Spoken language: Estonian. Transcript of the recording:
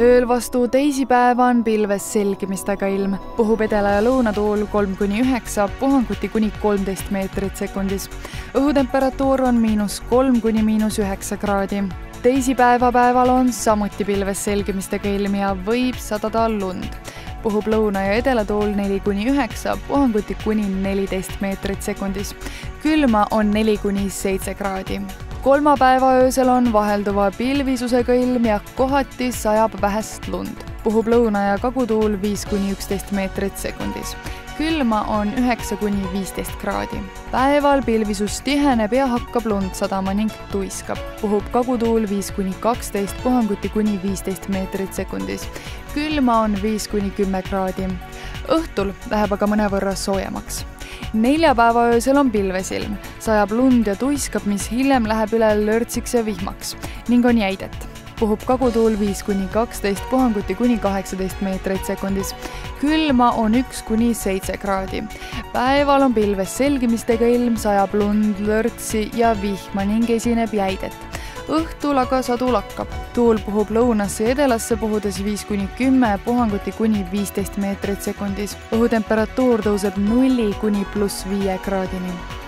ööl vastu teisipäeva on pilves selgimistega ilm, puhub edela- ja lõunatuul kolm kuni üheksa, puhanguti kuni kolmteist meetrit sekundis. õhutemperatuur on miinus kolm kuni miinus üheksa kraadi. teisipäeva päeval on samuti pilves selgimistega ilm ja võib sadada lund puhub lõuna- ja edalatuul neli kuni üheksa, puhanguti kuni neliteist meetrit sekundis. külma on neli kuni seitse kraadi kolmapäeva öösel on vahelduva pilvisusega ilm ja kohati sajab vähest lund. puhub lõuna- ja kagutuul viis kuni üksteist meetrit sekundis. külma on üheksa kuni viisteist kraadi. päeval pilvisus tiheneb ja hakkab lund sadama ning tuiskab. puhub kagutuul viis kuni kaksteist, puhanguti kuni viisteist meetrit sekundis. külma on viis kuni kümme kraadi. õhtul läheb aga mõnevõrra soojemaks neljapäeva öösel on pilvesilm, sajab lund ja tuiskab, mis hiljem läheb üle lörtsiks ja vihmaks ning on jäidet. puhub kagutuul viis kuni kaksteist, puhanguti kuni kaheksateist meetrit sekundis. külma on üks kuni seitse kraadi. päeval on pilves selgimistega ilm, sajab lund, lörtsi ja vihma ning esineb jäidet õhtul aga sadu lakkab. tuul puhub lõunasse ja edelasse puhudes viis kuni kümme, puhanguti kuni viisteist meetrit sekundis. õhutemperatuur tõuseb nulli kuni pluss viie kraadini